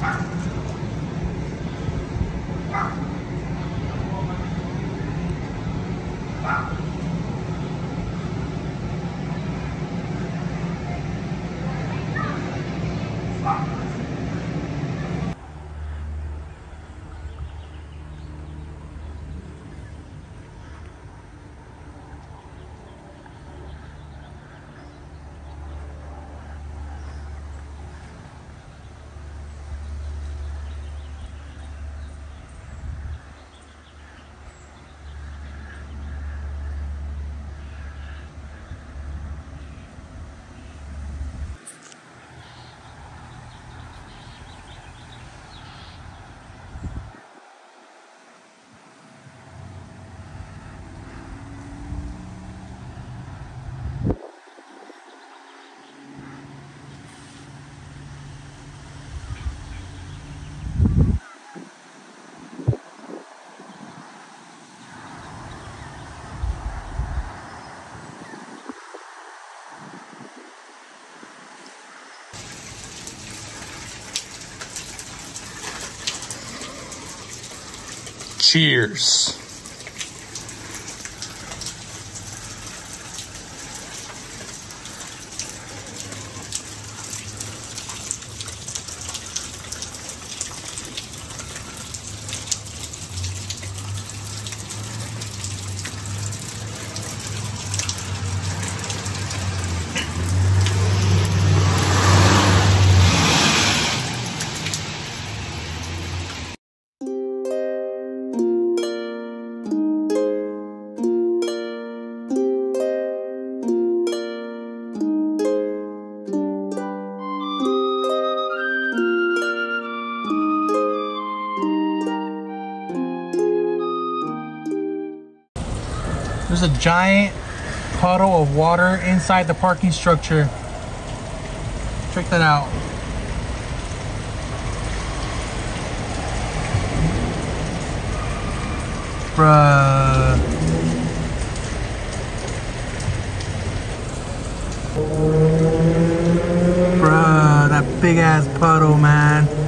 Wow. Cheers. There's a giant puddle of water inside the parking structure. Check that out. Bruh. Bruh, that big ass puddle, man.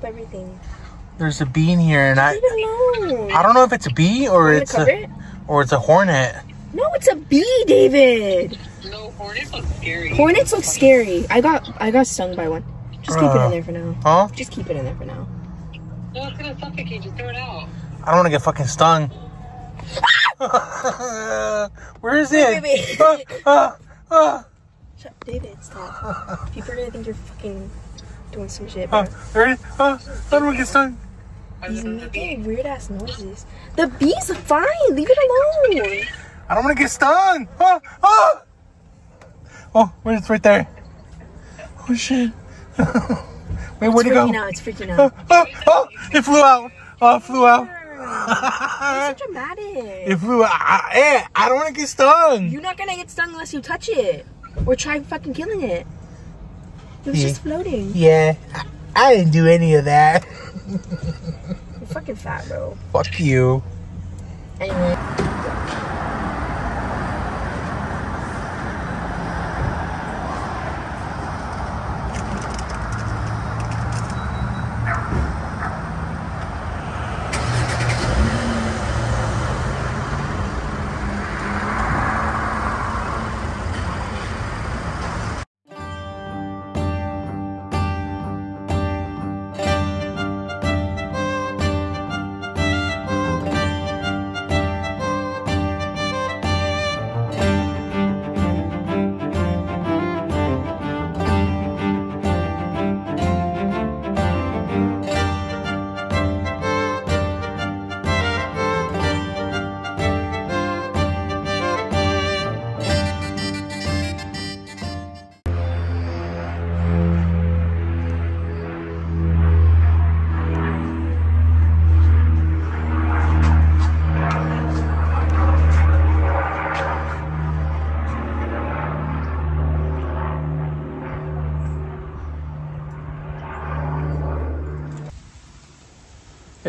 Bruh, They help everything. there's a bee in here and I Leave it alone. I don't know if it's a bee or Want it's a it? or it's a hornet. No, it's a bee, David. No, hornets look scary. Hornets look scary. I got I got stung by one. Just keep it in there for now. Huh? Just keep it in there for now. No, it's gonna suffocate. Just throw it out. I don't want to get fucking stung. Where is it? Baby. Ah, ah, ah, Shut David, stop. People are gonna think you're fucking doing some shit. bro. There it is. I don't want to get stung. He's making weird ass noises. The bee's fine. Leave it alone. I don't want to get stung. Ah, ah. Oh, where's it right there? Oh shit. Wait, where'd it go? out. It's freaking Oh, out. oh, oh, it flew out. Oh, it flew out. You're so dramatic. It flew out. I, I don't want to get stung. You're not gonna get stung unless you touch it or try fucking killing it. It was Yeah. just floating. Yeah, I, I didn't do any of that. You're fucking fat, bro. Fuck you. Anyway.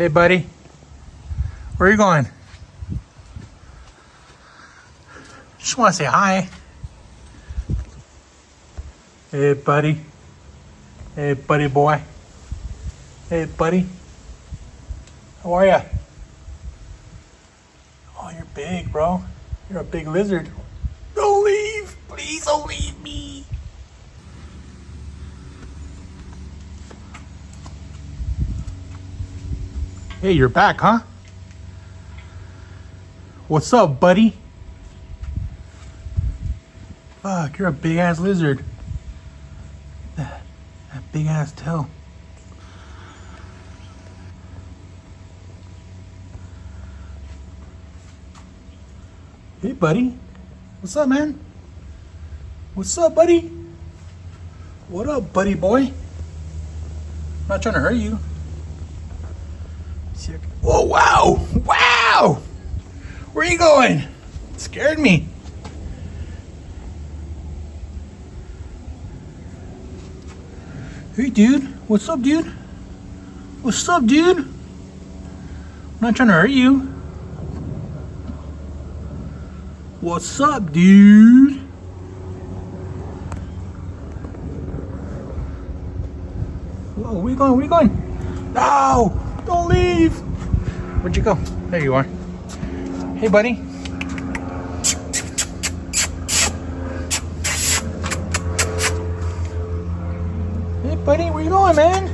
Hey, buddy. Where are you going? Just want to say hi. Hey, buddy. Hey, buddy boy. Hey, buddy. How are ya? Oh, you're big, bro. You're a big lizard. Don't leave. Please don't leave me. Hey, you're back, huh? What's up, buddy? Fuck, you're a big ass lizard. That, that big ass tail. Hey, buddy. What's up, man? What's up, buddy? What up, buddy boy? I'm not trying to hurt you. Can- Oh, wow! Wow! Where are you going? scared me. Hey, dude. What's up, dude? What's up, dude? I'm not trying to hurt you. What's up, dude? Whoa, where are you going? Where are you going? No! Don't leave! Where'd you go? There you are. Hey, buddy. Hey, buddy, where you going, man?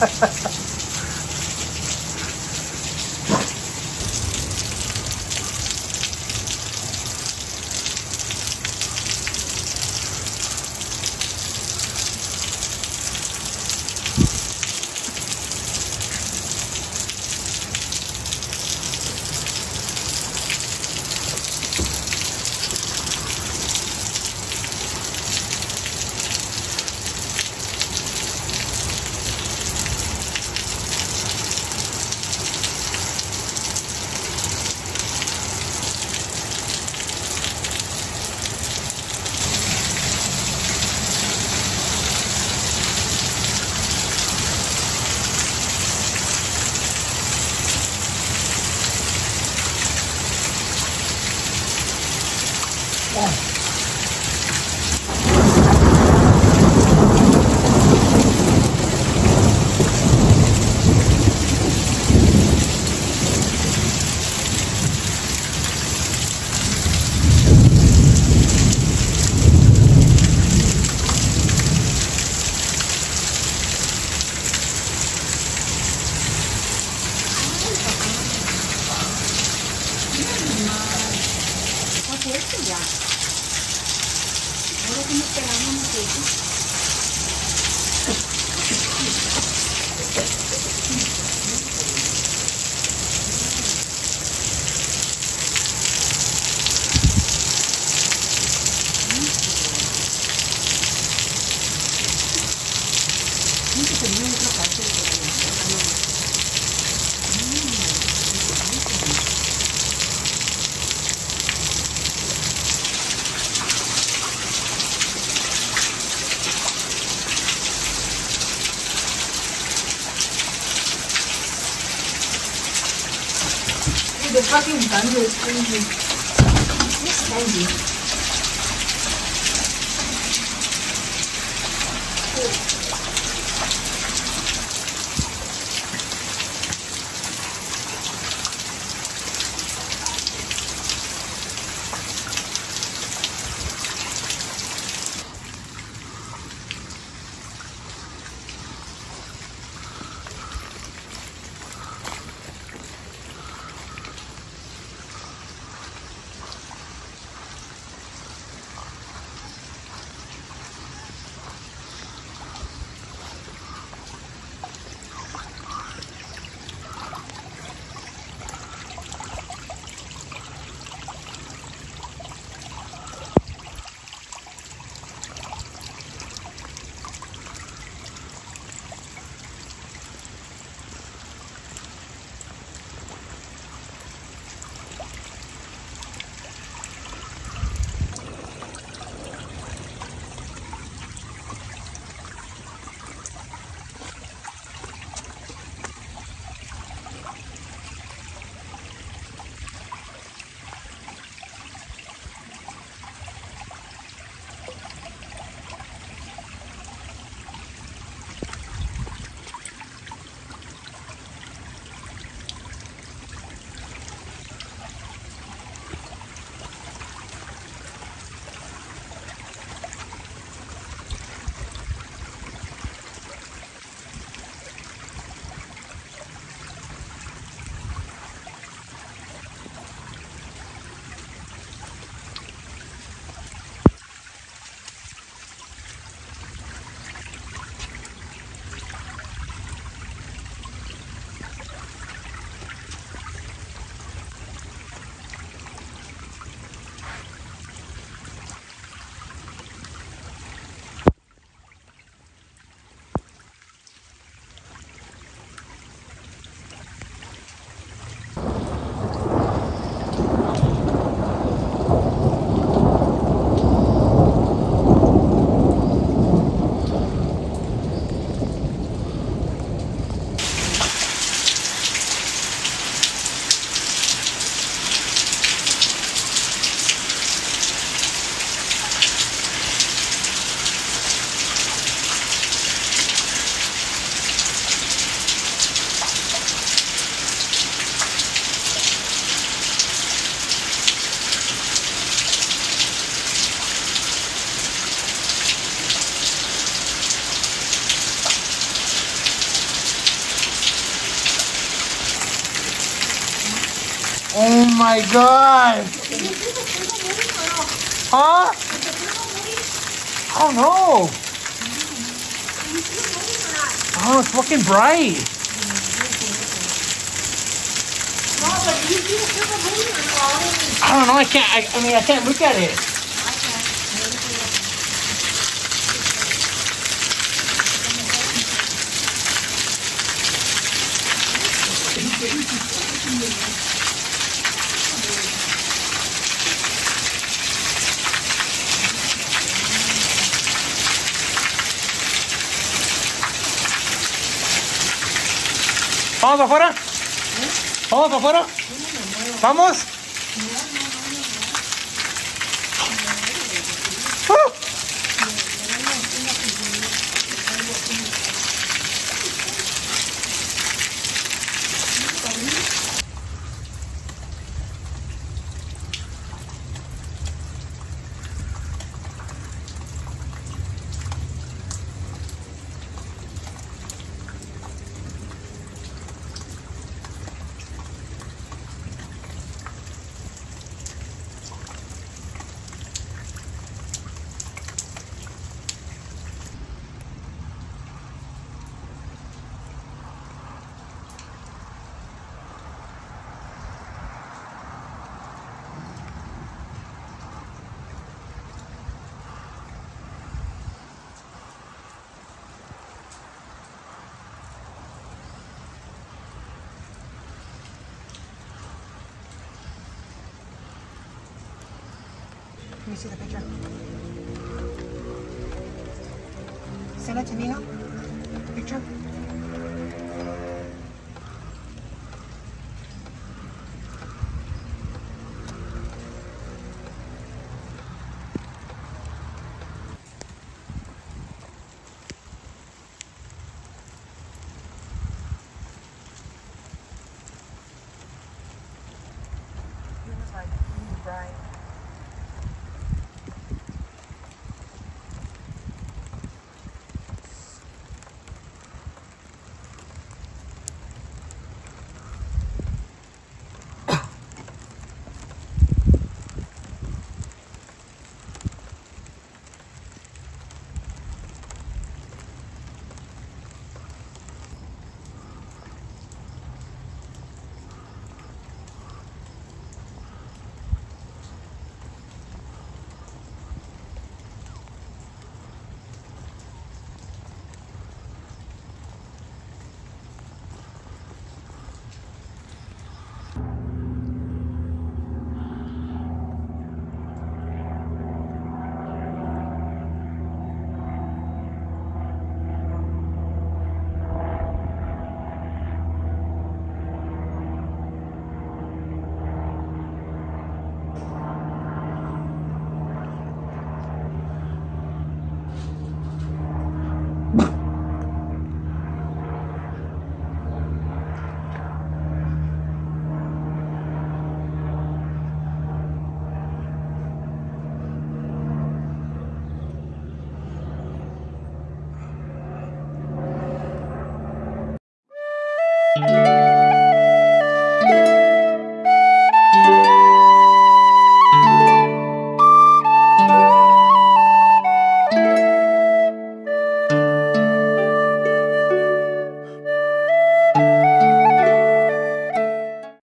ha ha ha bundle is my god! Huh? Oh, don't know. Oh, it's fucking bright. I don't know. I can't. I, I mean, I can't look at it. Vamos afuera. Vamos afuera. Vamos. Let me see the picture. Send it to Nina. Picture.